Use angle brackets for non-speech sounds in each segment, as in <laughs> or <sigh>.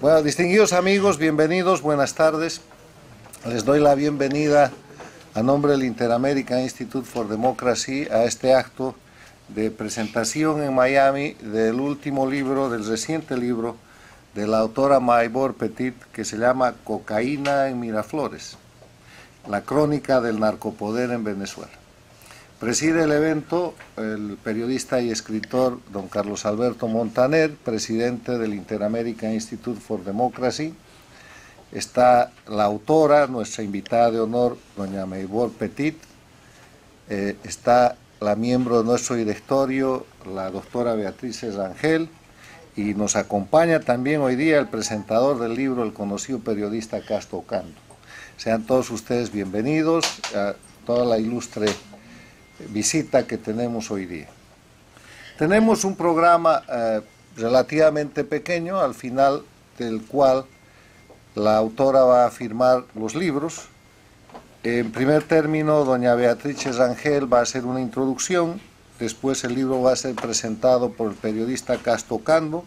Bueno, distinguidos amigos, bienvenidos, buenas tardes. Les doy la bienvenida a nombre del Interamerican Institute for Democracy a este acto de presentación en Miami del último libro, del reciente libro de la autora Maybor Petit que se llama Cocaína en Miraflores, la crónica del narcopoder en Venezuela. Preside el evento el periodista y escritor don Carlos Alberto Montaner, presidente del Interamerican Institute for Democracy. Está la autora, nuestra invitada de honor, doña Maybor Petit. Eh, está la miembro de nuestro directorio, la doctora Beatriz Rangel. Y nos acompaña también hoy día el presentador del libro, el conocido periodista Castro Cando. Sean todos ustedes bienvenidos a toda la ilustre visita que tenemos hoy día. Tenemos un programa eh, relativamente pequeño, al final del cual la autora va a firmar los libros. En primer término, doña Beatriz Rangel va a hacer una introducción, después el libro va a ser presentado por el periodista Casto Cando,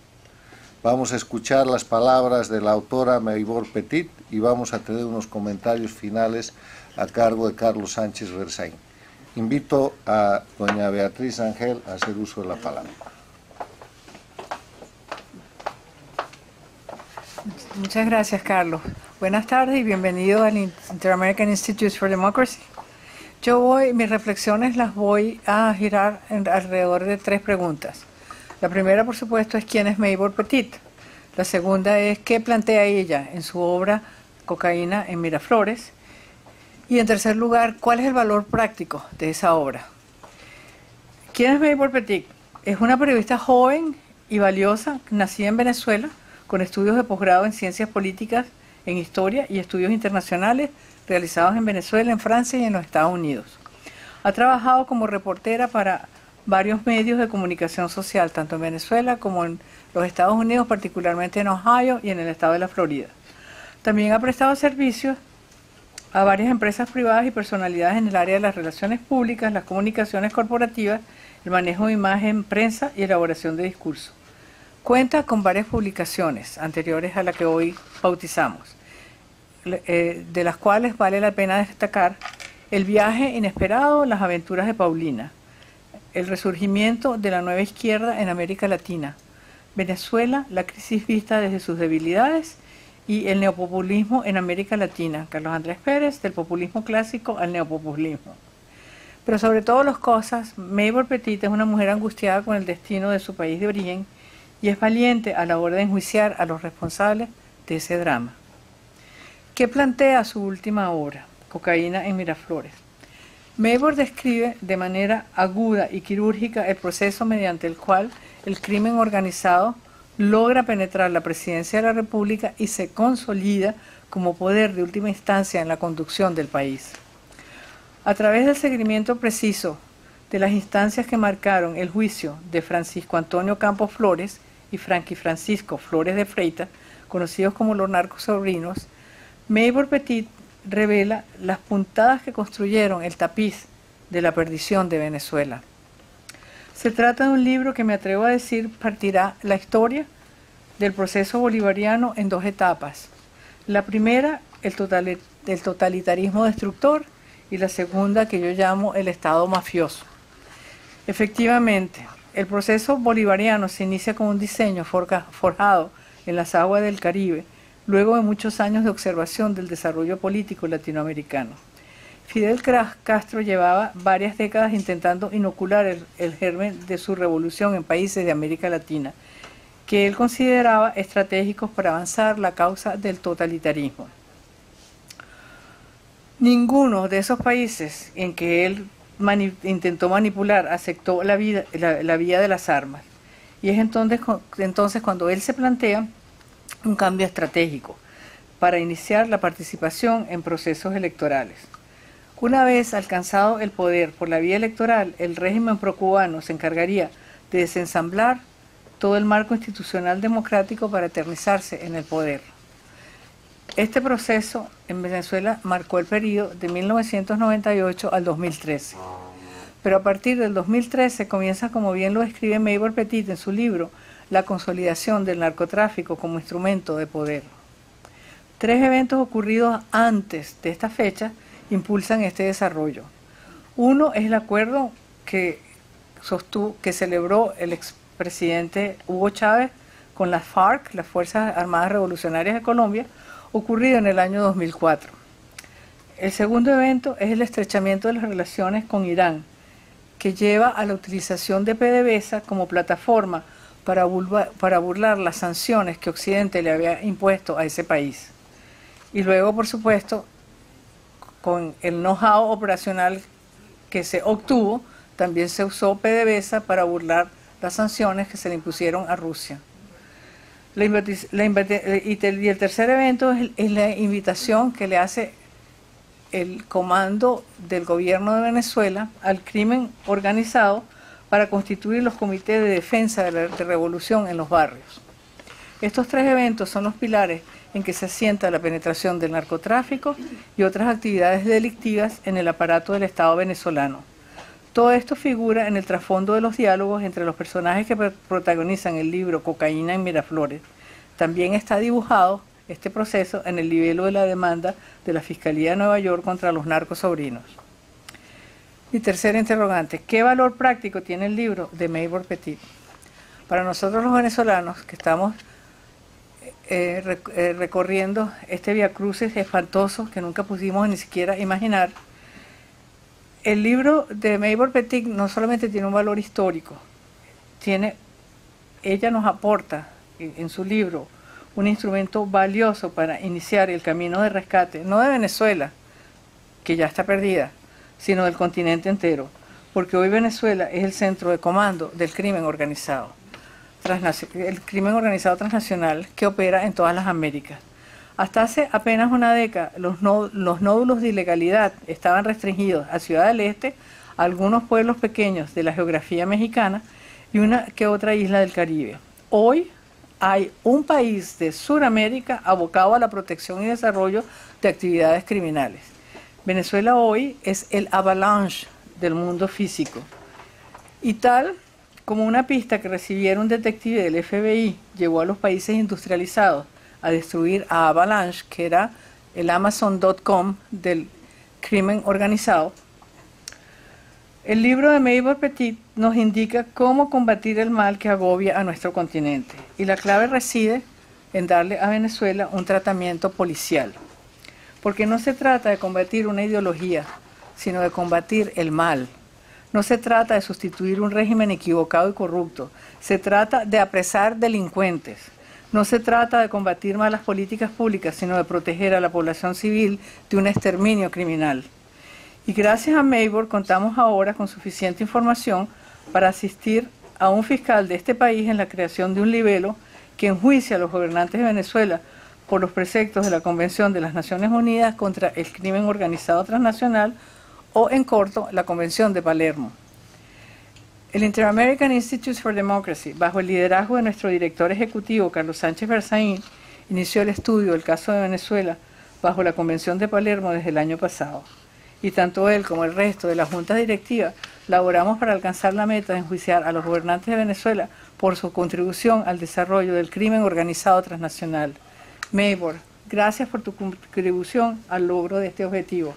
vamos a escuchar las palabras de la autora Maybor Petit y vamos a tener unos comentarios finales a cargo de Carlos Sánchez Versailles. Invito a doña Beatriz Ángel a hacer uso de la palabra. Muchas gracias, Carlos. Buenas tardes y bienvenido al Inter-American Institute for Democracy. Yo voy, mis reflexiones las voy a girar alrededor de tres preguntas. La primera, por supuesto, es quién es Maybor Petit. La segunda es qué plantea ella en su obra Cocaína en Miraflores. Y en tercer lugar, ¿cuál es el valor práctico de esa obra? ¿Quién es Maybor Petit? Es una periodista joven y valiosa, nacida en Venezuela, con estudios de posgrado en ciencias políticas, en historia y estudios internacionales realizados en Venezuela, en Francia y en los Estados Unidos. Ha trabajado como reportera para varios medios de comunicación social, tanto en Venezuela como en los Estados Unidos, particularmente en Ohio y en el estado de la Florida. También ha prestado servicios a varias empresas privadas y personalidades en el área de las relaciones públicas, las comunicaciones corporativas, el manejo de imagen, prensa y elaboración de discurso. Cuenta con varias publicaciones anteriores a la que hoy bautizamos, eh, de las cuales vale la pena destacar El viaje inesperado, las aventuras de Paulina, El resurgimiento de la nueva izquierda en América Latina, Venezuela, la crisis vista desde sus debilidades y el neopopulismo en América Latina. Carlos Andrés Pérez, del populismo clásico al neopopulismo. Pero sobre todas las cosas, Maybor Petit es una mujer angustiada con el destino de su país de origen y es valiente a la hora de enjuiciar a los responsables de ese drama. ¿Qué plantea su última obra, Cocaína en Miraflores? Maybor describe de manera aguda y quirúrgica el proceso mediante el cual el crimen organizado logra penetrar la presidencia de la República y se consolida como poder de última instancia en la conducción del país. A través del seguimiento preciso de las instancias que marcaron el juicio de Francisco Antonio Campos Flores y Frankie Francisco Flores de Freita, conocidos como los narcos sobrinos, Maybor Petit revela las puntadas que construyeron el tapiz de la perdición de Venezuela. Se trata de un libro que me atrevo a decir partirá la historia del proceso bolivariano en dos etapas. La primera, el, totalitarismo destructor, y la segunda, que yo llamo el Estado mafioso. Efectivamente, el proceso bolivariano se inicia con un diseño forjado en las aguas del Caribe, luego de muchos años de observación del desarrollo político latinoamericano. Fidel Castro llevaba varias décadas intentando inocular el, germen de su revolución en países de América Latina, que él consideraba estratégicos para avanzar la causa del totalitarismo. Ninguno de esos países en que él intentó manipular aceptó la, vía de las armas. Y es entonces cuando él se plantea un cambio estratégico para iniciar la participación en procesos electorales. Una vez alcanzado el poder por la vía electoral, el régimen procubano se encargaría de desensamblar todo el marco institucional democrático para eternizarse en el poder. Este proceso en Venezuela marcó el periodo de 1998 al 2013. Pero a partir del 2013 comienza, como bien lo escribe Maybor Petit en su libro, la consolidación del narcotráfico como instrumento de poder. Tres eventos ocurridos antes de esta fecha impulsan este desarrollo. Uno es el acuerdo que, sostuvo, que celebró el expresidente Hugo Chávez con las FARC, las Fuerzas Armadas Revolucionarias de Colombia, ocurrido en el año 2004. El segundo evento es el estrechamiento de las relaciones con Irán, que lleva a la utilización de PDVSA como plataforma para, para burlar las sanciones que Occidente le había impuesto a ese país. Y luego, por supuesto, con el know-how operacional que se obtuvo, también se usó PDVSA para burlar las sanciones que se le impusieron a Rusia. La y el tercer evento es, la invitación que le hace el comando del gobierno de Venezuela al crimen organizado para constituir los comités de defensa de la revolución en los barrios. Estos tres eventos son los pilares en que se asienta la penetración del narcotráfico y otras actividades delictivas en el aparato del Estado venezolano. Todo esto figura en el trasfondo de los diálogos entre los personajes que protagonizan el libro Cocaína en Miraflores. También está dibujado este proceso en el nivel de la demanda de la Fiscalía de Nueva York contra los narcos sobrinos. Mi tercera interrogante, ¿qué valor práctico tiene el libro de Maybor Petit? Para nosotros los venezolanos que estamos eh, eh, recorriendo este Via Crucis espantoso que nunca pudimos ni siquiera imaginar, el libro de Maybor Petit no solamente tiene un valor histórico, tiene, ella nos aporta en su libro un instrumento valioso para iniciar el camino de rescate, no de Venezuela, que ya está perdida, sino del continente entero, porque hoy Venezuela es el centro de comando del crimen organizado, el crimen organizado transnacional que opera en todas las Américas. Hasta hace apenas una década, los, los nódulos de ilegalidad estaban restringidos a Ciudad del Este, a algunos pueblos pequeños de la geografía mexicana y una que otra isla del Caribe. Hoy hay un país de Sudamérica abocado a la protección y desarrollo de actividades criminales. Venezuela hoy es el avalanche del mundo físico. Y tal como una pista que recibiera un detective del FBI llevó a los países industrializados a destruir a Avalanche, que era el Amazon.com del crimen organizado. El libro de Maybor Petit nos indica cómo combatir el mal que agobia a nuestro continente y la clave reside en darle a Venezuela un tratamiento policial. Porque no se trata de combatir una ideología, sino de combatir el mal. No se trata de sustituir un régimen equivocado y corrupto, se trata de apresar delincuentes, no se trata de combatir malas políticas públicas, sino de proteger a la población civil de un exterminio criminal. Y gracias a Maybor contamos ahora con suficiente información para asistir a un fiscal de este país en la creación de un libelo que enjuicia a los gobernantes de Venezuela por los preceptos de la Convención de las Naciones Unidas contra el Crimen Organizado Transnacional o, en corto, la Convención de Palermo. El Inter-American Institute for Democracy, bajo el liderazgo de nuestro director ejecutivo, Carlos Sánchez Berzaín, inició el estudio del caso de Venezuela bajo la Convención de Palermo desde el año pasado. Y tanto él como el resto de la Junta Directiva laboramos para alcanzar la meta de enjuiciar a los gobernantes de Venezuela por su contribución al desarrollo del crimen organizado transnacional. Maybor, gracias por tu contribución al logro de este objetivo.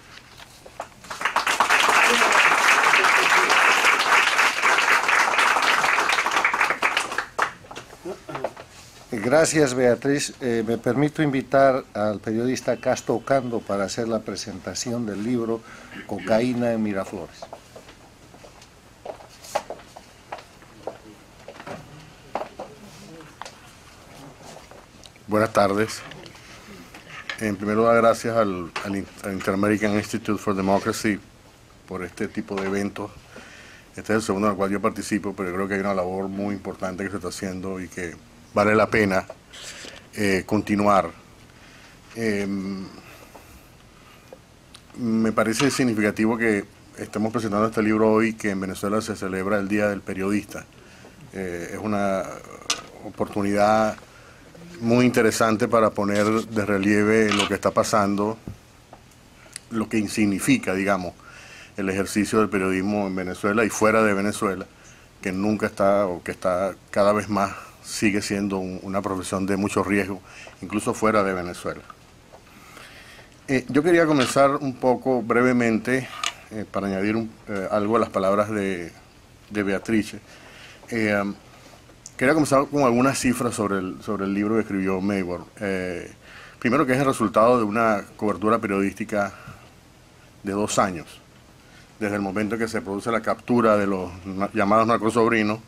Gracias, Beatriz. Eh, me permito invitar al periodista Casto Ocando para hacer la presentación del libro Cocaína en Miraflores. Buenas tardes. En primer lugar, gracias al, Inter-American Institute for Democracy por este tipo de eventos. Este es el segundo en el cual yo participo, pero creo que hay una labor muy importante que se está haciendo y que vale la pena eh, continuar. Em, me parece significativo que estemos presentando este libro hoy, que en Venezuela se celebra el Día del Periodista. Eh, es una oportunidad muy interesante para poner de relieve lo que está pasando, lo que insignifica, digamos, el ejercicio del periodismo en Venezuela y fuera de Venezuela, que nunca está o que está cada vez más sigue siendo una profesión de mucho riesgo, incluso fuera de Venezuela. Eh, yo quería comenzar un poco brevemente, eh, para añadir eh, algo a las palabras de, de Beatrice. Um, quería comenzar con algunas cifras sobre el, sobre el libro que escribió Maybor. primero que es el resultado de una cobertura periodística de dos años, desde el momento que se produce la captura de los llamados narcosobrinos,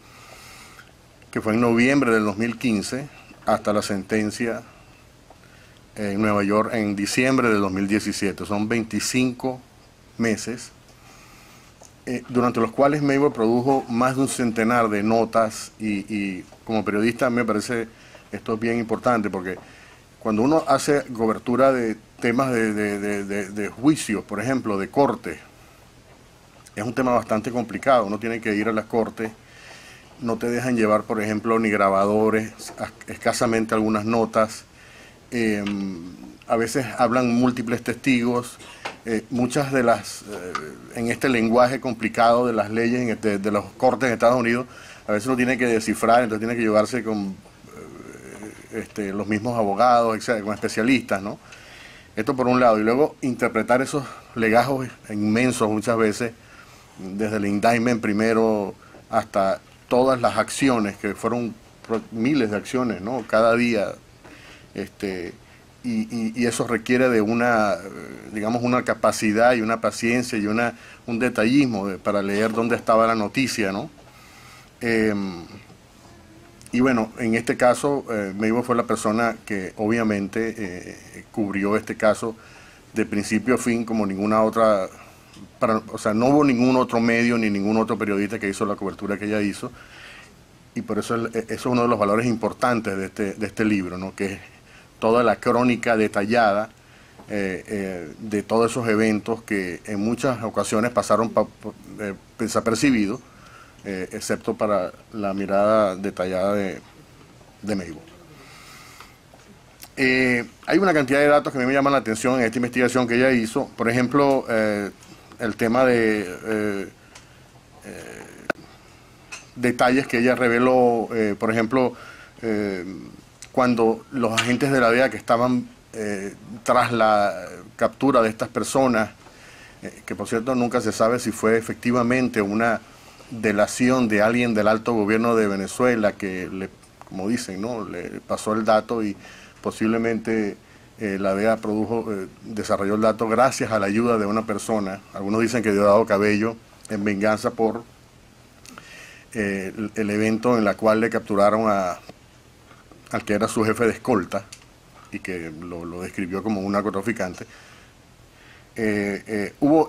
que fue en noviembre del 2015, hasta la sentencia en Nueva York en diciembre del 2017. Son 25 meses, eh, durante los cuales Maybor produjo más de un centenar de notas y, como periodista me parece esto es bien importante porque cuando uno hace cobertura de temas de, de, juicios, por ejemplo, de corte, es un tema bastante complicado. Uno tiene que ir a la corte, no te dejan llevar, por ejemplo, ni grabadores, escasamente algunas notas. Em, a veces hablan múltiples testigos. Eh, muchas de las, eh, en este lenguaje complicado de las leyes este, de, los cortes en Estados Unidos, a veces uno tiene que descifrar, entonces tiene que llevarse con eh, este, los mismos abogados, con especialistas, ¿no? Esto por un lado. Y luego interpretar esos legajos inmensos muchas veces, desde el indictment primero hasta todas las acciones, que fueron miles de acciones, ¿no? Cada día. Este, y, eso requiere de una, digamos, una capacidad y una paciencia y una, un detallismo para leer dónde estaba la noticia, ¿no? Em, y bueno, en este caso, eh, fue la persona que obviamente eh, cubrió este caso de principio a fin como ninguna otra, o sea, no hubo ningún otro medio ni ningún otro periodista que hizo la cobertura que ella hizo. Y por eso, eso es uno de los valores importantes de este, de este libro, ¿no? que es toda la crónica detallada eh, eh, de todos esos eventos que en muchas ocasiones pasaron eh, desapercibidos excepto para la mirada detallada de, de hay una cantidad de datos que a mí me llaman la atención en esta investigación que ella hizo. Por ejemplo, el tema de detalles que ella reveló, por ejemplo, cuando los agentes de la DEA que estaban tras la captura de estas personas, que por cierto nunca se sabe si fue efectivamente una delación de alguien del alto gobierno de Venezuela que le, como dicen, ¿no? le pasó el dato y posiblemente eh, la DEA produjo, eh, desarrolló el dato gracias a la ayuda de una persona. Algunos dicen que dio dado cabello en venganza por eh, el, evento en la cual le capturaron a, al que era su jefe de escolta y que lo, describió como un narcotraficante. hubo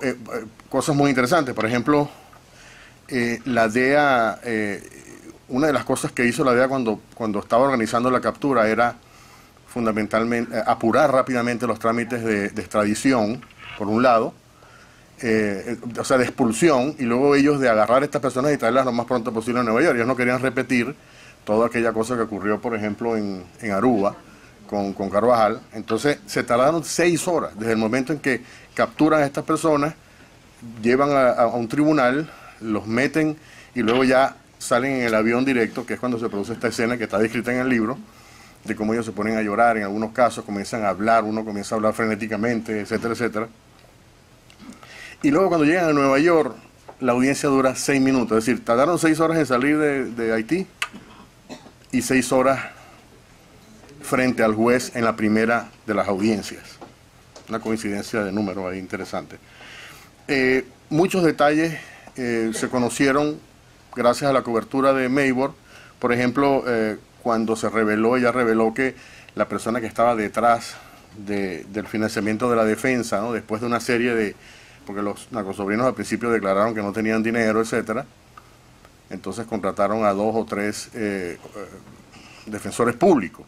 cosas muy interesantes, por ejemplo, la DEA, una de las cosas que hizo la DEA cuando, cuando estaba organizando la captura era fundamentalmente eh, apurar rápidamente los trámites de, extradición, por un lado, o sea, de expulsión, y luego ellos de agarrar a estas personas y traerlas lo más pronto posible a Nueva York. Ellos no querían repetir toda aquella cosa que ocurrió, por ejemplo, en, Aruba con, con Carvajal. Entonces, se tardaron seis horas desde el momento en que capturan a estas personas, llevan a un tribunal, los meten y luego ya salen en el avión directo, que es cuando se produce esta escena que está descrita en el libro, de cómo ellos se ponen a llorar, en algunos casos comienzan a hablar, uno comienza a hablar frenéticamente, etcétera, etcétera. Y luego cuando llegan a Nueva York, la audiencia dura seis minutos, es decir, tardaron seis horas en salir de, Haití y seis horas frente al juez en la primera de las audiencias. Una coincidencia de número ahí interesante. Eh, muchos detalles eh, se conocieron gracias a la cobertura de Maybor. Por ejemplo, eh, cuando se reveló, ella reveló que la persona que estaba detrás del financiamiento de la defensa, después de una serie de, porque los narcosobrinos al principio declararon que no tenían dinero, etcétera, entonces contrataron a dos o tres eh, defensores públicos.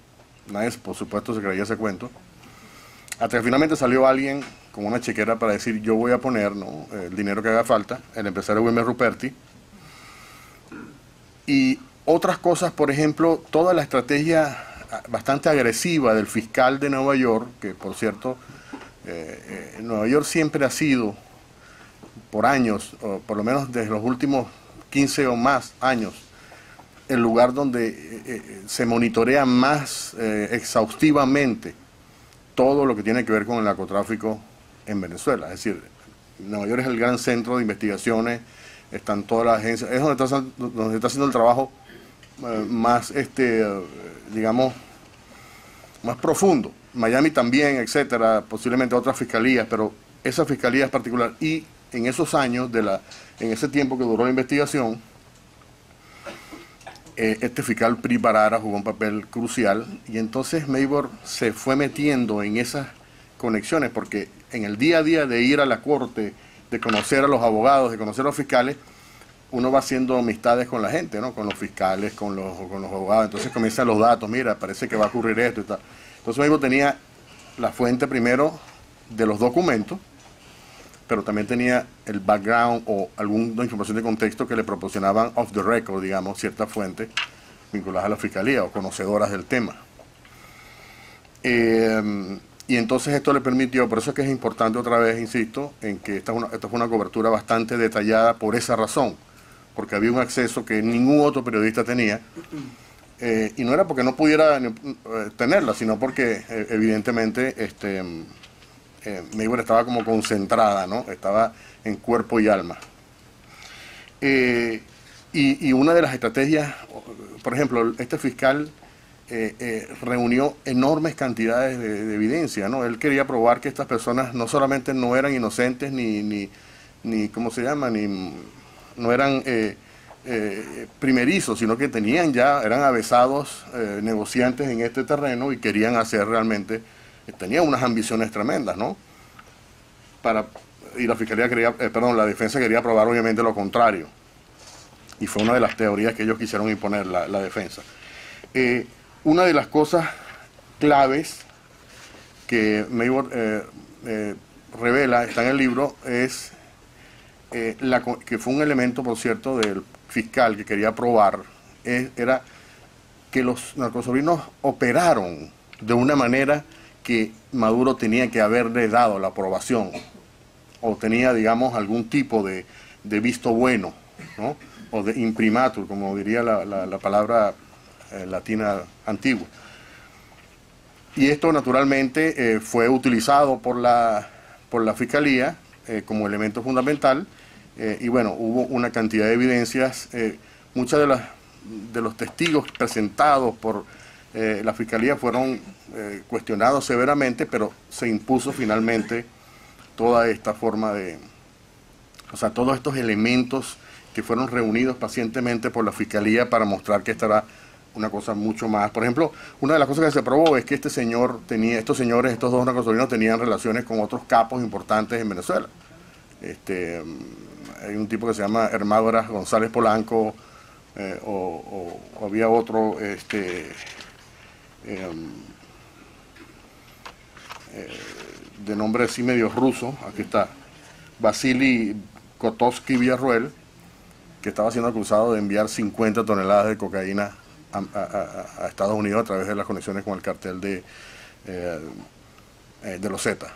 Nadie, por supuesto, se creía ese cuento. Hasta que finalmente salió alguien con una chequera para decir yo voy a poner el dinero que haga falta, el empresario Wilmer Ruperti. Y otras cosas, por ejemplo, toda la estrategia bastante agresiva del fiscal de Nueva York, que por cierto, eh, eh, Nueva York siempre ha sido, por años, o por lo menos desde los últimos 15 o más años, el lugar donde eh, se monitorea más exhaustivamente todo lo que tiene que ver con el narcotráfico en Venezuela. Es decir, Nueva York es el gran centro de investigaciones, están todas las agencias, es donde está, donde está haciendo el trabajo más, este, digamos, más profundo. Miami también, etcétera, posiblemente otras fiscalías, pero esa fiscalía es particular. Y en esos años, de la, en ese tiempo que duró la investigación, eh, este fiscal Pri Barara jugó un papel crucial y entonces Maybor se fue metiendo en esas conexiones porque en el día a día de ir a la corte, de conocer a los abogados, de conocer a los fiscales, uno va haciendo amistades con la gente, ¿no? Con los fiscales, con los, con los abogados. Entonces comienzan los datos, mira, parece que va a ocurrir esto y tal. Entonces Maybor tenía la fuente primero de los documentos, pero también tenía el background o alguna información de contexto que le proporcionaban off the record, digamos, ciertas fuentes vinculadas a la fiscalía o conocedoras del tema. Eh, y entonces esto le permitió, por eso es que es importante otra vez, insisto, en que esta, una, esta fue una cobertura bastante detallada por esa razón, porque había un acceso que ningún otro periodista tenía, eh, y no era porque no pudiera eh, tenerla, sino porque evidentemente este, eh, estaba como concentrada, ¿no? Estaba en cuerpo y alma. Eh, y, una de las estrategias, por ejemplo, este fiscal eh, eh, reunió enormes cantidades de, evidencia, ¿no? Él quería probar que estas personas no solamente no eran inocentes ni, ni, ni ¿cómo se llama? Ni, no eran primerizos, sino que tenían ya, eran avesados negociantes en este terreno y querían hacer realmente tenía unas ambiciones tremendas, ¿no? Para, y la fiscalía quería, eh, perdón, la defensa quería probar obviamente lo contrario. Y fue una de las teorías que ellos quisieron imponer, la, defensa. Eh, una de las cosas claves que Maybor eh, revela, está en el libro, es la, que fue un elemento, por cierto, del fiscal que quería probar, era que los narcosobrinos operaron de una manera que Maduro tenía que haberle dado la aprobación o tenía, digamos, algún tipo de, visto bueno, ¿no? o de imprimatur, como diría la, palabra eh, latina antigua. Y esto naturalmente eh, fue utilizado por la, por la Fiscalía eh, como elemento fundamental y bueno, hubo una cantidad de evidencias, muchas de, las, de los testigos presentados por eh, la Fiscalía fueron eh, cuestionados severamente, pero se impuso finalmente toda esta forma de, o sea, todos estos elementos que fueron reunidos pacientemente por la Fiscalía para mostrar que esta era una cosa mucho más. Por ejemplo, una de las cosas que se probó es que este señor tenía, estos señores, estos dos narcosolinos tenían relaciones con otros capos importantes en Venezuela. Este, hay un tipo que se llama Hermádora González Polanco, eh, o, había otro, este, Em, eh, de nombre así medio ruso, aquí está, Vasily Kotovsky Villarruel, que estaba siendo acusado de enviar 50 toneladas de cocaína a, Estados Unidos a través de las conexiones con el cartel de, eh, de los Z.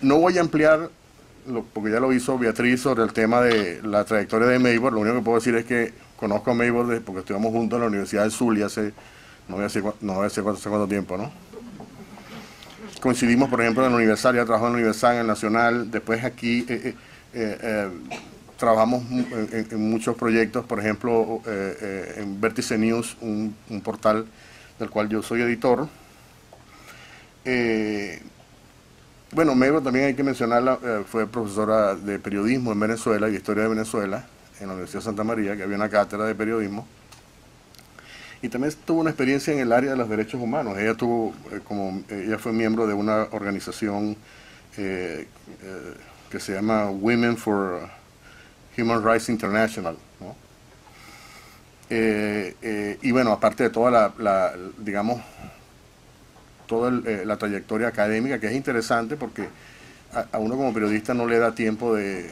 no voy a ampliar, porque ya lo hizo Beatriz, sobre el tema de la trayectoria de Maybor, lo único que puedo decir es que conozco a Maybor porque estuvimos juntos en la Universidad del Zulia hace, no voy a decir, no voy a decir cuánto, tiempo, ¿no? Coincidimos, por ejemplo, en la Universidad, ya trabajó en la Universidad, en el Nacional, después aquí eh, eh, eh, trabajamos en, muchos proyectos, por ejemplo, en Vértice News, un, portal del cual yo soy editor. Bueno, Maybor también hay que mencionarla, fue profesora de periodismo en Venezuela y historia de Venezuela en la Universidad de Santa María, que había una cátedra de periodismo. Y también tuvo una experiencia en el área de los derechos humanos. Ella tuvo, eh, como ella fue miembro de una organización eh, eh, que se llama Women for Human Rights International. y bueno, aparte de toda la, digamos, toda la trayectoria académica, que es interesante porque a uno como periodista no le da tiempo de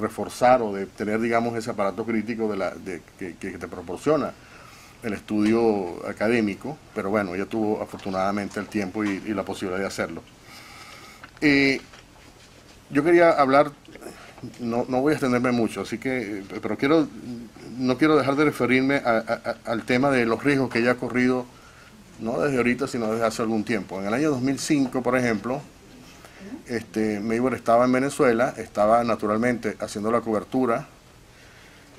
reforzar o de tener, digamos, ese aparato crítico de la, que, te proporciona el estudio académico, pero bueno, ella tuvo afortunadamente el tiempo y, la posibilidad de hacerlo. Eh, yo quería hablar no, no, voy a extenderme mucho, así que, pero quiero, no quiero dejar de referirme al tema de los riesgos que ella ha corrido, no desde ahorita, sino desde hace algún tiempo. En el año 2005, por ejemplo, este, estaba en Venezuela, estaba naturalmente haciendo la cobertura,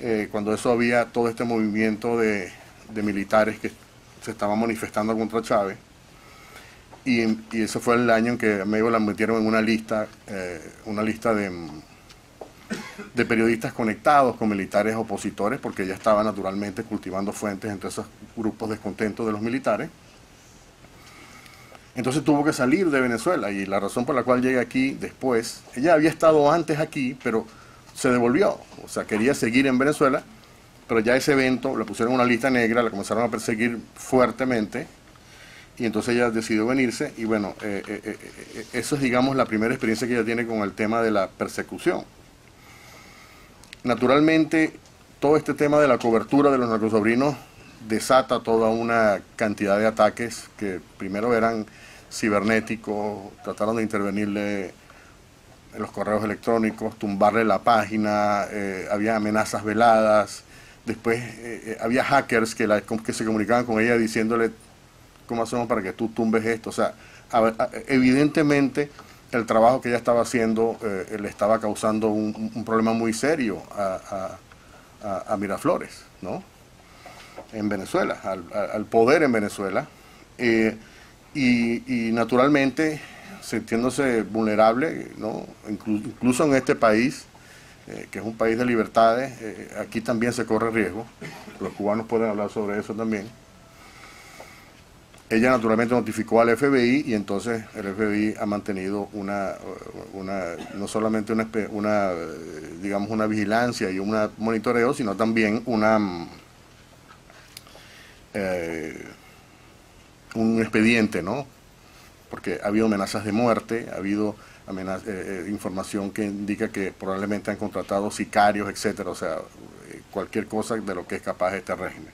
eh, cuando eso había todo este movimiento de, militares que se estaban manifestando contra Chávez. Y, y, ese fue el año en que Mayweather la metieron en una lista, eh, una lista de, de periodistas conectados con militares opositores, porque ella estaba naturalmente cultivando fuentes entre esos grupos descontentos de los militares. Entonces tuvo que salir de Venezuela y la razón por la cual llega aquí después, ella había estado antes aquí, pero se devolvió, o sea, quería seguir en Venezuela, pero ya ese evento le pusieron una lista negra, la comenzaron a perseguir fuertemente y entonces ella decidió venirse y bueno, eh, eh, eh, eso es digamos la primera experiencia que ella tiene con el tema de la persecución. Naturalmente, todo este tema de la cobertura de los narcosobrinos desata toda una cantidad de ataques que primero eran cibernéticos, trataron de intervenirle en los correos electrónicos, tumbarle la página, eh, había amenazas veladas, después eh, eh, había hackers que, la, que se comunicaban con ella diciéndole cómo hacemos para que tú tumbes esto. O sea, evidentemente el trabajo que ella estaba haciendo le estaba causando un, problema muy serio a, a, Miraflores, ¿no? En Venezuela, al, poder en Venezuela. Y, naturalmente sintiéndose vulnerable, ¿no? incluso en este país, eh, que es un país de libertades, eh, aquí también se corre riesgo, los cubanos pueden hablar sobre eso también. Ella naturalmente notificó al FBI y entonces el FBI ha mantenido una, una no solamente una, una, digamos, una vigilancia y un monitoreo, sino también una... Eh, un expediente, ¿no? Porque ha habido amenazas de muerte, ha habido eh, eh, información que indica que probablemente han contratado sicarios, etcétera, o sea, eh, cualquier cosa de lo que es capaz este régimen.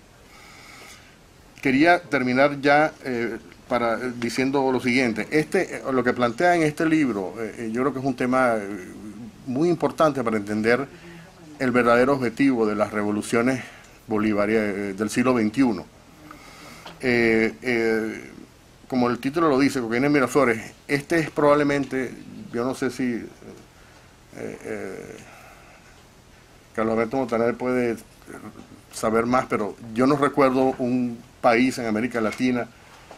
Quería terminar ya para diciendo lo siguiente, este, lo que plantea en este libro, yo creo que es un tema muy importante para entender el verdadero objetivo de las revoluciones bolivarianas del siglo XXI eh, eh, como el título lo dice, Cocaína en Miraflores, este es probablemente, yo no sé si eh, Carlos Alberto Montaner puede saber más, pero yo no recuerdo un país en América Latina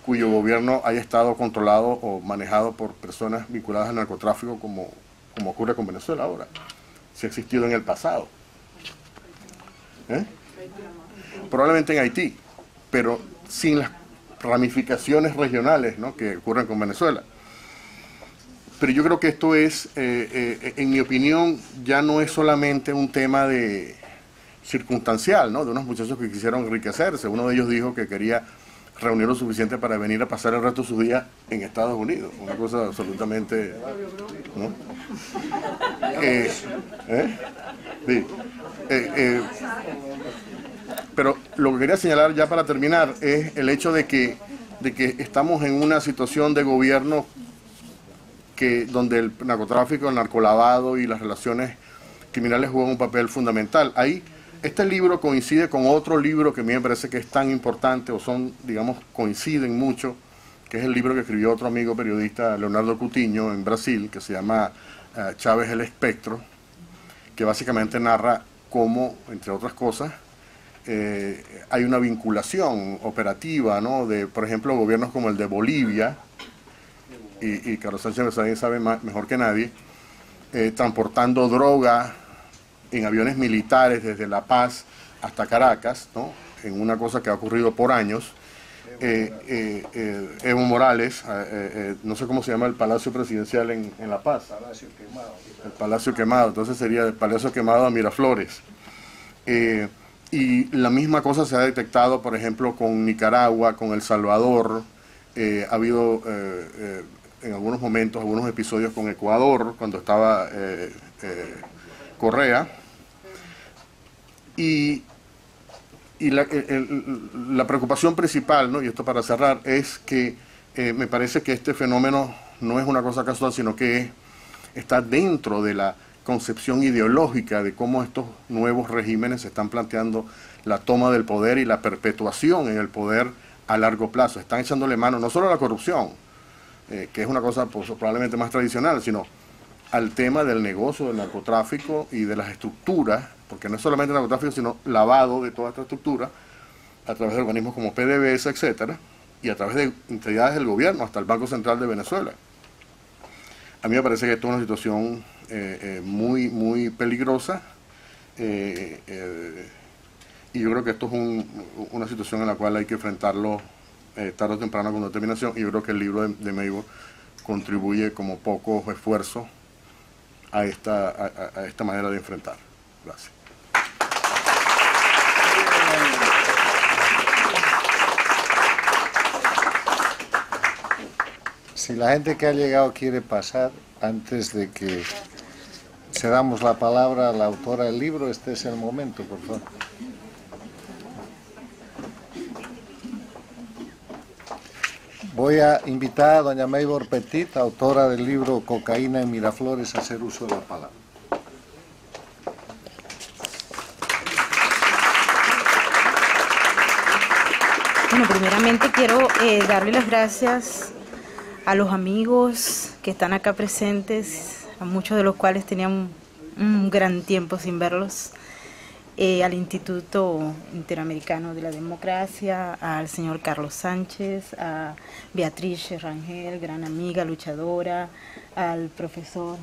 cuyo gobierno haya estado controlado o manejado por personas vinculadas al narcotráfico como ocurre con Venezuela ahora. Si ha existido en el pasado. Probablemente en Haití, pero sin las ramificaciones regionales que ocurren con Venezuela. Pero yo creo que esto es, eh, eh, en mi opinión, ya no es solamente un tema de circunstancial, ¿no? de unos muchachos que quisieron enriquecerse. Uno de ellos dijo que quería reunir lo suficiente para venir a pasar el resto de su día en Estados Unidos. Una cosa absolutamente... ¿no? Eh, sí. Pero lo que quería señalar ya para terminar es el hecho de que, de que estamos en una situación de gobierno que, donde el narcotráfico, el narcolavado y las relaciones criminales juegan un papel fundamental. Ahí, este libro coincide con otro libro que a mí me parece que es tan importante, o son, digamos, coinciden mucho, que es el libro que escribió otro amigo periodista, Leonardo Cutiño, en Brasil, que se llama eh, Chávez el Espectro, que básicamente narra cómo, entre otras cosas, eh, hay una vinculación operativa, ¿no? De, por ejemplo, gobiernos como el de Bolivia, y, Carlos Sánchez sabe mejor que nadie, eh, transportando droga en aviones militares desde La Paz hasta Caracas, ¿no? en una cosa que ha ocurrido por años. Eh, Evo Morales, no sé cómo se llama el Palacio Presidencial en, en La Paz. Palacio Quemado. El Palacio Quemado, entonces sería el Palacio Quemado a Miraflores. Y la misma cosa se ha detectado, por ejemplo, con Nicaragua, con El Salvador. Eh, ha habido eh, eh, en algunos momentos, algunos episodios con Ecuador, cuando estaba Correa. Y, y la, la, preocupación principal, ¿no? y esto para cerrar, es que me parece que este fenómeno no es una cosa casual, sino que está dentro de la concepción ideológica de cómo estos nuevos regímenes están planteando la toma del poder y la perpetuación en el poder a largo plazo. Están echándole mano no solo a la corrupción, eh, que es una cosa pues, probablemente más tradicional, sino al tema del negocio del narcotráfico y de las estructuras, porque no es solamente narcotráfico, sino lavado de toda esta estructura a través de organismos como PDVSA, etcétera, y a través de entidades del gobierno, hasta el Banco Central de Venezuela. A mí me parece que esto es una situación muy, muy peligrosa. Y yo creo que esto es una situación en la cual hay que enfrentarlo eh, tarde o temprano con determinación. Y yo creo que el libro de, de contribuye como poco esfuerzo a esta, a, esta manera de enfrentar. Gracias. Si la gente que ha llegado quiere pasar, antes de que se damos la palabra a la autora del libro, este es el momento, por favor. Voy a invitar a doña Maybor Petit, autora del libro Cocaína en Miraflores, a hacer uso de la palabra. Bueno, primeramente quiero eh, darle las gracias a los amigos que están acá presentes, a muchos de los cuales tenían un gran tiempo sin verlos. Eh, al Instituto Interamericano de la Democracia, al señor Carlos Sánchez, a Beatriz Rangel, gran amiga, luchadora, al profesor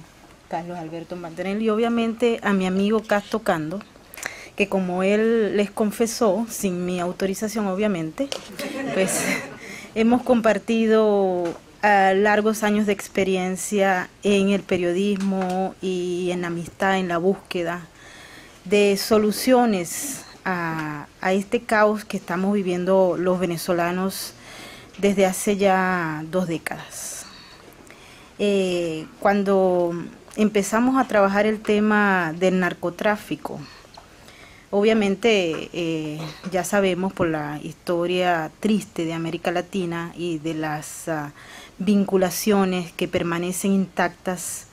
Carlos Alberto Mantenel y obviamente a mi amigo Casto Cando, que como él les confesó, sin mi autorización obviamente, pues <laughs> hemos compartido largos años de experiencia en el periodismo y en amistad, en la búsqueda de soluciones a, este caos que estamos viviendo los venezolanos desde hace ya dos décadas. Eh, cuando empezamos a trabajar el tema del narcotráfico, obviamente eh, ya sabemos por la historia triste de América Latina y de las ah, vinculaciones que permanecen intactas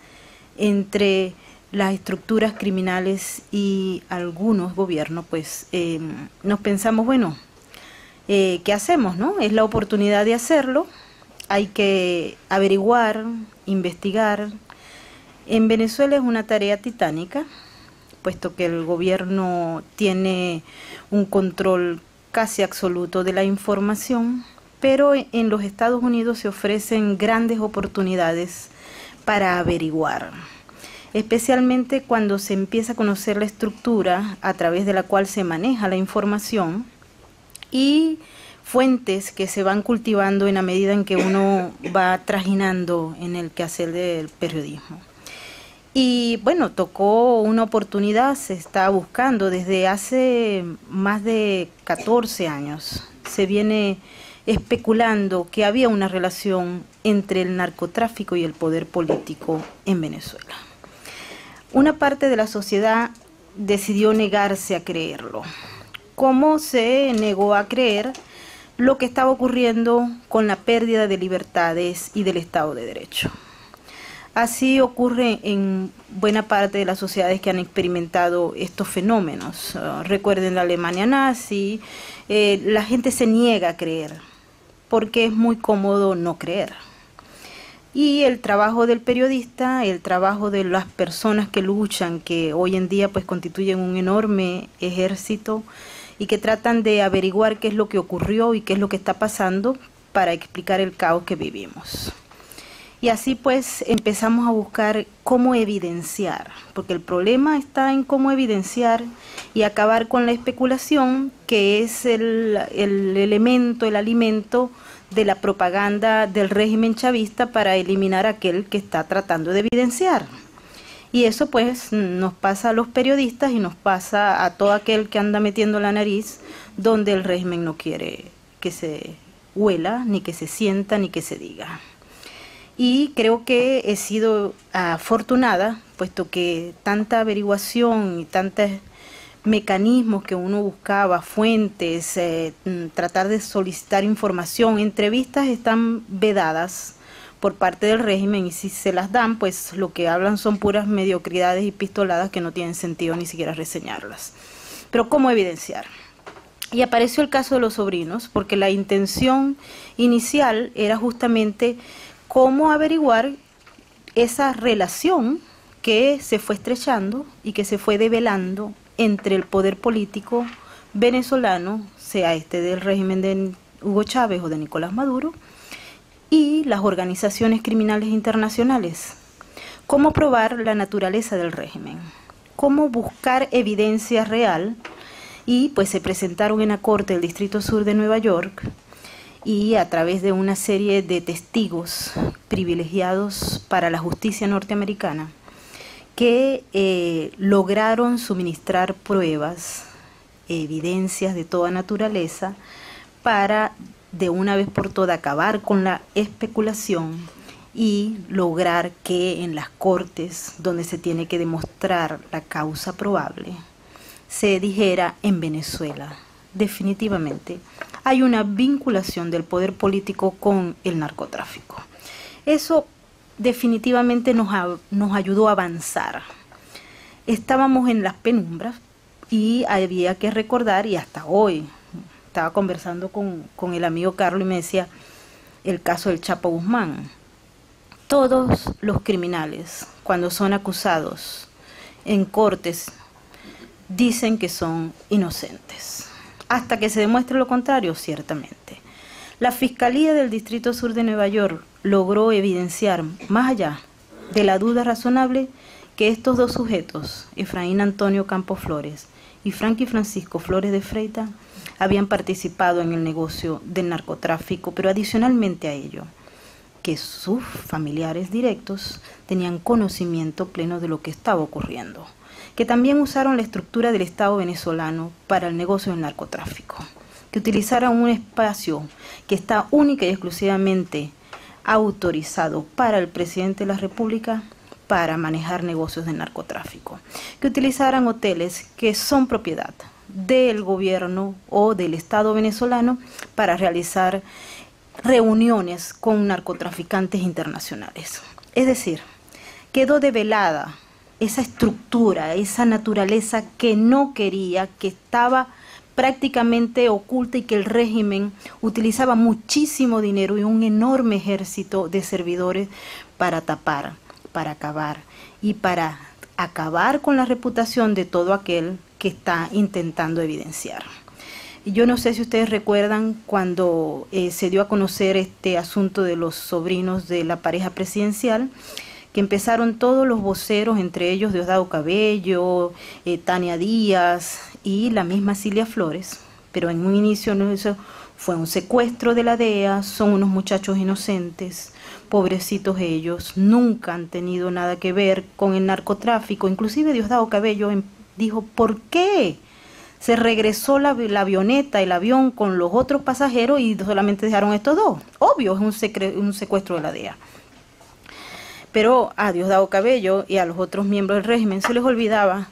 entre las estructuras criminales y algunos gobiernos, pues eh, nos pensamos, bueno, eh, ¿qué hacemos? no? Es la oportunidad de hacerlo, hay que averiguar, investigar. En Venezuela es una tarea titánica, puesto que el gobierno tiene un control casi absoluto de la información, pero en los Estados Unidos se ofrecen grandes oportunidades para averiguar especialmente cuando se empieza a conocer la estructura a través de la cual se maneja la información y fuentes que se van cultivando en la medida en que uno va trajinando en el quehacer del periodismo. Y bueno, tocó una oportunidad, se está buscando desde hace más de 14 años. Se viene especulando que había una relación entre el narcotráfico y el poder político en Venezuela. Una parte de la sociedad decidió negarse a creerlo. ¿Cómo se negó a creer lo que estaba ocurriendo con la pérdida de libertades y del Estado de Derecho? Así ocurre en buena parte de las sociedades que han experimentado estos fenómenos. Ah, recuerden la Alemania nazi, eh, la gente se niega a creer porque es muy cómodo no creer y el trabajo del periodista, el trabajo de las personas que luchan, que hoy en día pues constituyen un enorme ejército y que tratan de averiguar qué es lo que ocurrió y qué es lo que está pasando para explicar el caos que vivimos. Y así pues empezamos a buscar cómo evidenciar, porque el problema está en cómo evidenciar y acabar con la especulación, que es el, el elemento, el alimento de la propaganda del régimen chavista para eliminar aquel que está tratando de evidenciar. Y eso pues nos pasa a los periodistas y nos pasa a todo aquel que anda metiendo la nariz donde el régimen no quiere que se huela, ni que se sienta, ni que se diga. Y creo que he sido afortunada, puesto que tanta averiguación y tantas mecanismos que uno buscaba, fuentes, eh, mm, tratar de solicitar información, entrevistas están vedadas por parte del régimen y si se las dan, pues lo que hablan son puras mediocridades y pistoladas que no tienen sentido ni siquiera reseñarlas. Pero ¿cómo evidenciar? Y apareció el caso de los sobrinos, porque la intención inicial era justamente cómo averiguar esa relación que se fue estrechando y que se fue develando entre el poder político venezolano, sea este del régimen de Hugo Chávez o de Nicolás Maduro, y las organizaciones criminales internacionales. ¿Cómo probar la naturaleza del régimen? ¿Cómo buscar evidencia real? Y pues se presentaron en la Corte del Distrito Sur de Nueva York y a través de una serie de testigos privilegiados para la justicia norteamericana que eh, lograron suministrar pruebas, evidencias de toda naturaleza para de una vez por todas acabar con la especulación y lograr que en las cortes donde se tiene que demostrar la causa probable se dijera en Venezuela definitivamente hay una vinculación del poder político con el narcotráfico. Eso definitivamente nos, ayudó a avanzar. Estábamos en las penumbras y había que recordar, y hasta hoy, estaba conversando con, con el amigo Carlos y me decía el caso del Chapo Guzmán. Todos los criminales, cuando son acusados en cortes, dicen que son inocentes hasta que se demuestre lo contrario, ciertamente. La Fiscalía del Distrito Sur de Nueva York logró evidenciar, más allá de la duda razonable, que estos dos sujetos, Efraín Antonio Campos Flores y Frankie Francisco Flores de Freita, habían participado en el negocio del narcotráfico, pero adicionalmente a ello, que sus familiares directos tenían conocimiento pleno de lo que estaba ocurriendo que también usaron la estructura del Estado venezolano para el negocio del narcotráfico, que utilizaron un espacio que está única y exclusivamente autorizado para el presidente de la República para manejar negocios de narcotráfico, que utilizaran hoteles que son propiedad del gobierno o del Estado venezolano para realizar reuniones con narcotraficantes internacionales. Es decir, quedó develada esa estructura, esa naturaleza que no quería, que estaba prácticamente oculta y que el régimen utilizaba muchísimo dinero y un enorme ejército de servidores para tapar, para acabar y para acabar con la reputación de todo aquel que está intentando evidenciar. Yo no sé si ustedes recuerdan cuando eh, se dio a conocer este asunto de los sobrinos de la pareja presidencial, que empezaron todos los voceros, entre ellos Diosdado Cabello, eh, Tania Díaz y la misma Cilia Flores, pero en un inicio no eso fue un secuestro de la DEA, son unos muchachos inocentes, pobrecitos ellos, nunca han tenido nada que ver con el narcotráfico, inclusive Diosdado Cabello em, dijo, ¿por qué? Se regresó la, avioneta, el avión con los otros pasajeros y solamente dejaron estos dos. Obvio, es un, un secuestro de la DEA. Pero a Diosdado Cabello y a los otros miembros del régimen se les olvidaba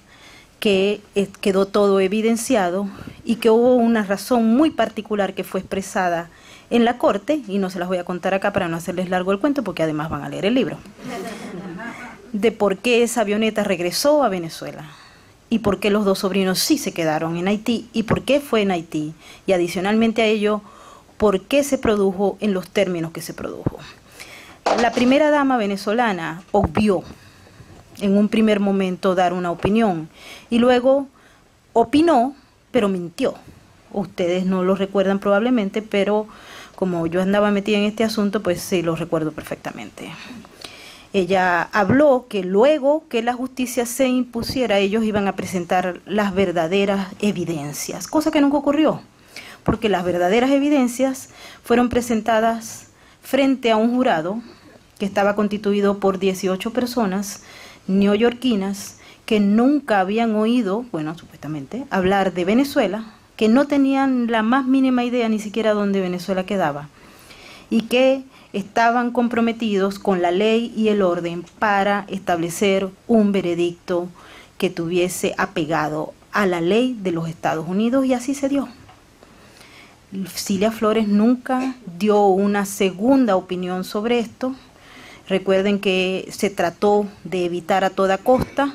que quedó todo evidenciado y que hubo una razón muy particular que fue expresada en la corte, y no se las voy a contar acá para no hacerles largo el cuento, porque además van a leer el libro, de por qué esa avioneta regresó a Venezuela y por qué los dos sobrinos sí se quedaron en Haití y por qué fue en Haití, y adicionalmente a ello, por qué se produjo en los términos que se produjo. La primera dama venezolana obvió en un primer momento dar una opinión y luego opinó, pero mintió. Ustedes no lo recuerdan probablemente, pero como yo andaba metida en este asunto, pues sí lo recuerdo perfectamente. Ella habló que luego que la justicia se impusiera, ellos iban a presentar las verdaderas evidencias, cosa que nunca ocurrió, porque las verdaderas evidencias fueron presentadas frente a un jurado que estaba constituido por 18 personas neoyorquinas que nunca habían oído, bueno, supuestamente, hablar de Venezuela, que no tenían la más mínima idea ni siquiera dónde Venezuela quedaba, y que estaban comprometidos con la ley y el orden para establecer un veredicto que tuviese apegado a la ley de los Estados Unidos, y así se dio. Cilia Flores nunca dio una segunda opinión sobre esto, Recuerden que se trató de evitar a toda costa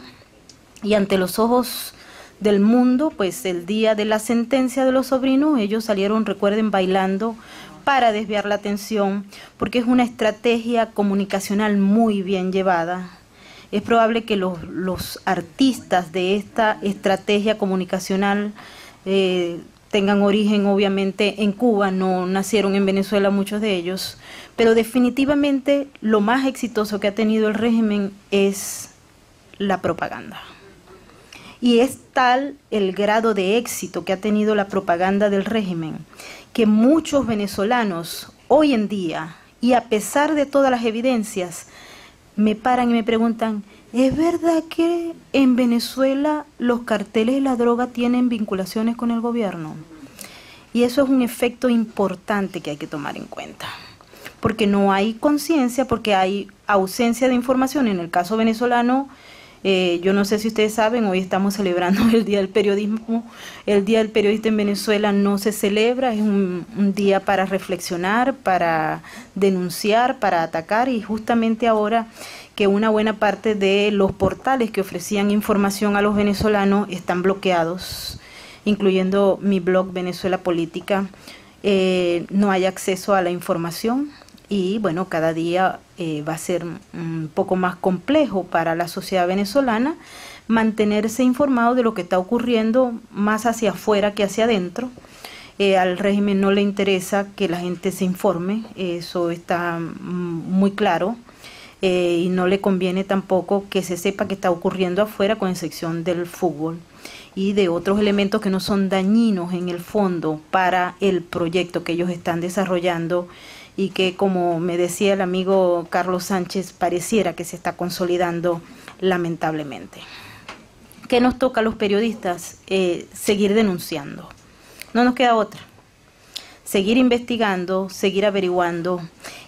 y ante los ojos del mundo, pues el día de la sentencia de los sobrinos, ellos salieron, recuerden, bailando para desviar la atención, porque es una estrategia comunicacional muy bien llevada. Es probable que los, artistas de esta estrategia comunicacional eh, tengan origen obviamente en Cuba, no nacieron en Venezuela muchos de ellos, pero definitivamente lo más exitoso que ha tenido el régimen es la propaganda. Y es tal el grado de éxito que ha tenido la propaganda del régimen que muchos venezolanos hoy en día, y a pesar de todas las evidencias, me paran y me preguntan, ¿es verdad que en Venezuela los carteles de la droga tienen vinculaciones con el gobierno? Y eso es un efecto importante que hay que tomar en cuenta, porque no hay conciencia, porque hay ausencia de información. En el caso venezolano, eh, yo no sé si ustedes saben, hoy estamos celebrando <laughs> el Día del Periodismo. El Día del Periodista en Venezuela no se celebra, es un, día para reflexionar, para denunciar, para atacar y justamente ahora que una buena parte de los portales que ofrecían información a los venezolanos están bloqueados, incluyendo mi blog Venezuela Política, eh, no hay acceso a la información y bueno, cada día eh, va a ser un poco más complejo para la sociedad venezolana mantenerse informado de lo que está ocurriendo más hacia afuera que hacia adentro. Eh, al régimen no le interesa que la gente se informe, eso está mm, muy claro, eh, y no le conviene tampoco que se sepa qué está ocurriendo afuera con excepción del fútbol y de otros elementos que no son dañinos en el fondo para el proyecto que ellos están desarrollando y que, como me decía el amigo Carlos Sánchez, pareciera que se está consolidando lamentablemente. ¿Qué nos toca a los periodistas? Eh, seguir denunciando. No nos queda otra. Seguir investigando, seguir averiguando.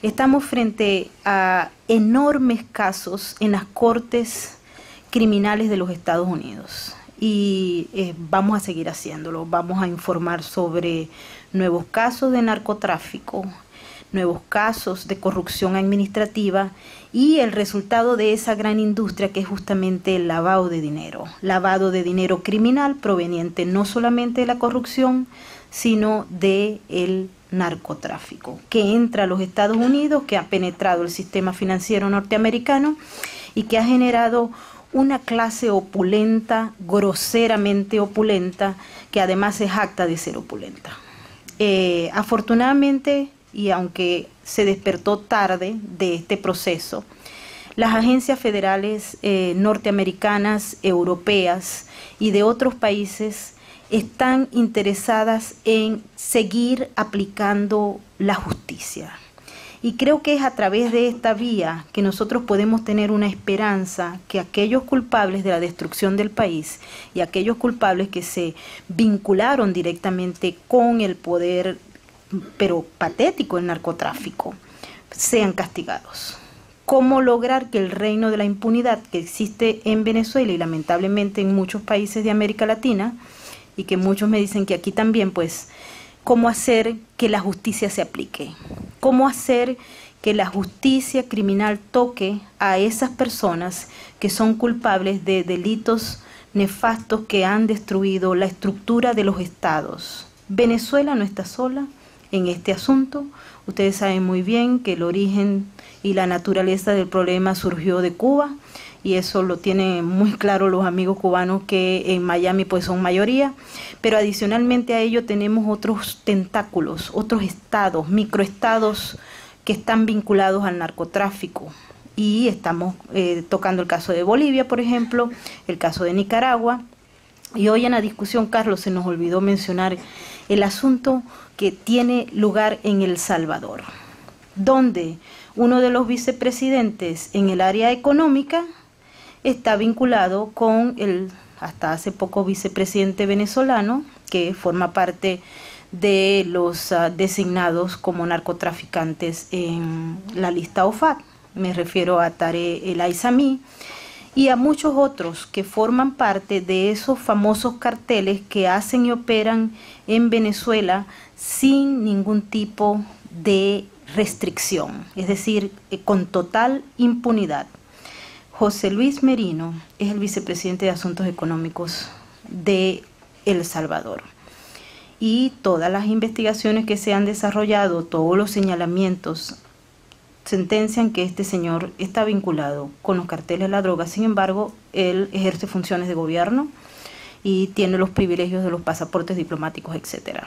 Estamos frente a enormes casos en las cortes criminales de los Estados Unidos y eh, vamos a seguir haciéndolo. Vamos a informar sobre nuevos casos de narcotráfico, nuevos casos de corrupción administrativa y el resultado de esa gran industria que es justamente el lavado de dinero, lavado de dinero criminal proveniente no solamente de la corrupción, sino de el narcotráfico, que entra a los Estados Unidos, que ha penetrado el sistema financiero norteamericano y que ha generado una clase opulenta, groseramente opulenta, que además se jacta de ser opulenta. Eh, afortunadamente, y aunque se despertó tarde de este proceso, las agencias federales eh, norteamericanas, europeas y de otros países están interesadas en seguir aplicando la justicia. Y creo que es a través de esta vía que nosotros podemos tener una esperanza que aquellos culpables de la destrucción del país y aquellos culpables que se vincularon directamente con el poder pero patético el narcotráfico, sean castigados. ¿Cómo lograr que el reino de la impunidad que existe en Venezuela y lamentablemente en muchos países de América Latina, y que muchos me dicen que aquí también, pues, cómo hacer que la justicia se aplique? ¿Cómo hacer que la justicia criminal toque a esas personas que son culpables de delitos nefastos que han destruido la estructura de los estados? Venezuela no está sola, en este asunto. Ustedes saben muy bien que el origen y la naturaleza del problema surgió de Cuba y eso lo tienen muy claro los amigos cubanos que en Miami pues son mayoría, pero adicionalmente a ello tenemos otros tentáculos, otros estados, microestados que están vinculados al narcotráfico. Y estamos eh, tocando el caso de Bolivia, por ejemplo, el caso de Nicaragua. Y hoy en la discusión, Carlos, se nos olvidó mencionar el asunto que tiene lugar en El Salvador, donde uno de los vicepresidentes en el área económica está vinculado con el hasta hace poco vicepresidente venezolano, que forma parte de los ah, designados como narcotraficantes en la lista OFAC. Me refiero a Tare El Aizami y a muchos otros que forman parte de esos famosos carteles que hacen y operan en Venezuela sin ningún tipo de restricción, es decir, eh, con total impunidad. José Luis Merino es el vicepresidente de Asuntos Económicos de El Salvador. Y todas las investigaciones que se han desarrollado, todos los señalamientos, sentencian que este señor está vinculado con los carteles de la droga. Sin embargo, él ejerce funciones de gobierno y tiene los privilegios de los pasaportes diplomáticos, etc.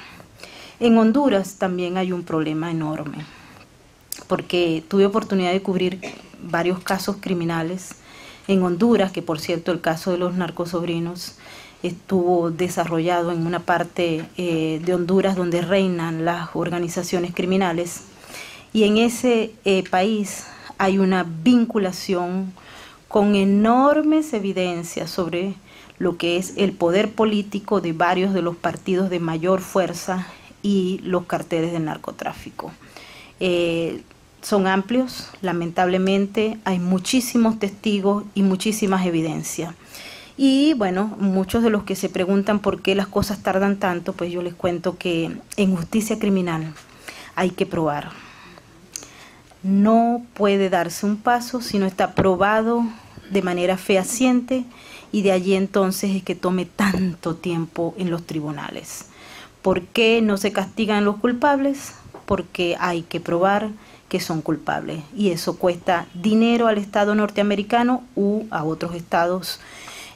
En Honduras también hay un problema enorme, porque tuve oportunidad de cubrir varios casos criminales en Honduras, que por cierto el caso de los narcosobrinos estuvo desarrollado en una parte eh, de Honduras donde reinan las organizaciones criminales. Y en ese eh, país hay una vinculación con enormes evidencias sobre lo que es el poder político de varios de los partidos de mayor fuerza y los carteles del narcotráfico. Eh, son amplios, lamentablemente hay muchísimos testigos y muchísimas evidencias. Y bueno, muchos de los que se preguntan por qué las cosas tardan tanto, pues yo les cuento que en justicia criminal hay que probar. No puede darse un paso si no está probado de manera fehaciente y de allí entonces es que tome tanto tiempo en los tribunales. ¿Por qué no se castigan los culpables? Porque hay que probar que son culpables y eso cuesta dinero al Estado norteamericano u a otros estados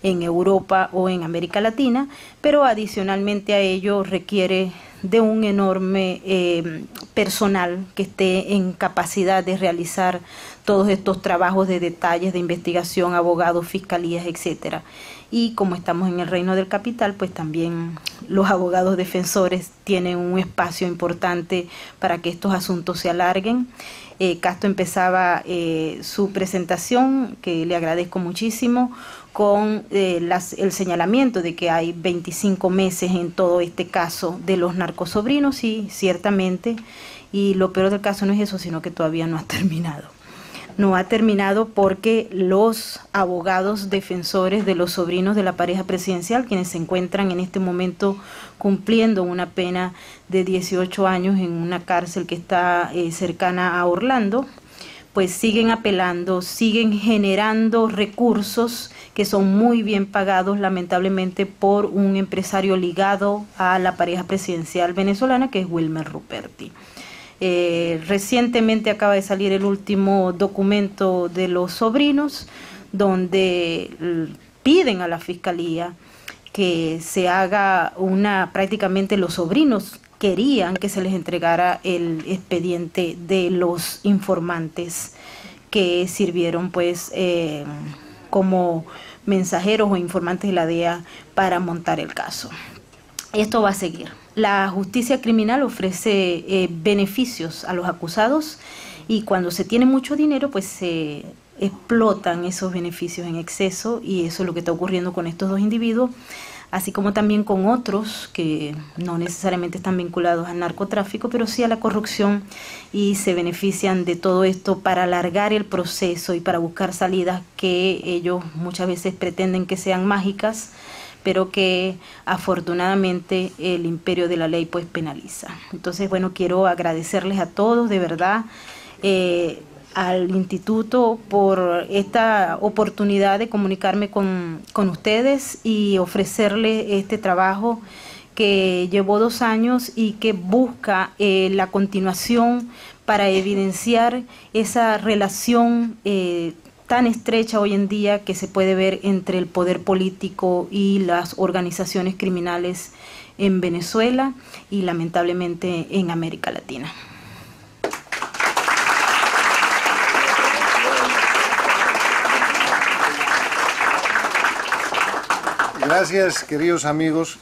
en Europa o en América Latina, pero adicionalmente a ello requiere de un enorme eh, personal que esté en capacidad de realizar todos estos trabajos de detalles de investigación, abogados, fiscalías, etcétera. Y como estamos en el reino del capital, pues también los abogados defensores tienen un espacio importante para que estos asuntos se alarguen. Eh, Castro empezaba eh, su presentación, que le agradezco muchísimo, con eh, el señalamiento de que hay 25 meses en todo este caso de los narcosobrinos, y ciertamente, y lo peor del caso no es eso, sino que todavía no ha <laughs> terminado. No ha terminado porque los abogados defensores de los sobrinos de la pareja presidencial, quienes se encuentran en este momento cumpliendo una pena de 18 años en una cárcel que está eh, cercana a Orlando, pues siguen apelando, siguen generando recursos que son muy bien pagados lamentablemente por un empresario ligado a la pareja presidencial venezolana que es Wilmer Ruperti. Eh, recientemente acaba de salir el último documento de los sobrinos donde piden a la fiscalía que se haga una, prácticamente los sobrinos querían que se les entregara el expediente de los informantes que sirvieron pues eh, como mensajeros o informantes de la DEA para montar el caso. Esto va a seguir. La justicia criminal ofrece eh, beneficios a los acusados y cuando se tiene mucho dinero pues se explotan esos beneficios en exceso y eso es lo que está ocurriendo con estos dos individuos así como también con otros que no necesariamente están vinculados al narcotráfico, pero sí a la corrupción y se benefician de todo esto para alargar el proceso y para buscar salidas que ellos muchas veces pretenden que sean mágicas pero que afortunadamente el imperio de la ley pues penaliza. Entonces, bueno, quiero agradecerles a todos, de verdad. Eh, al instituto por esta oportunidad de comunicarme con, ustedes y ofrecerle este trabajo que llevó dos años y que busca eh, la continuación para evidenciar esa relación eh, tan estrecha hoy en día que se puede ver entre el poder político y las organizaciones criminales en Venezuela y lamentablemente en América Latina. Gracias, queridos amigos.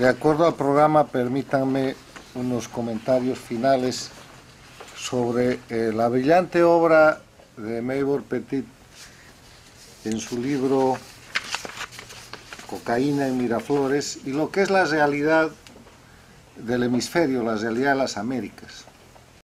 De acuerdo al programa, permítanme unos comentarios finales sobre eh, la brillante obra de Maybor Petit en su libro Cocaína en Miraflores y lo que es la realidad del hemisferio, la realidad de las Américas.